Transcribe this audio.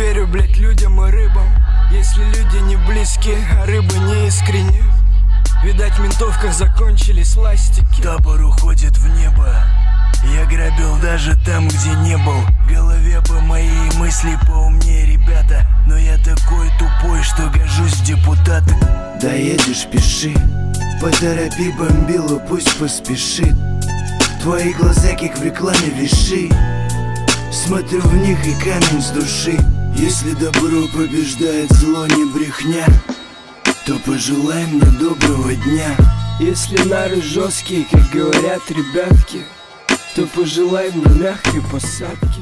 верю, блять, людям и рыбам. Если люди не близки, а рыбы не искренне Видать, в ментовках закончились ластики. Топор уходит в небо. Я грабил даже там, где не был. В голове бы мои мысли поумнее, ребята. Но я такой тупой, что гожусь в депутаты Доедешь, пиши. Поторопи бомбилу, пусть поспешит. Твои глаза, как в рекламе, виши Смотрю в них и камень с души Если добро побеждает зло, не брехня То пожелай мне доброго дня. Если нары жесткие, как говорят ребятки То пожелай мне мягкой посадки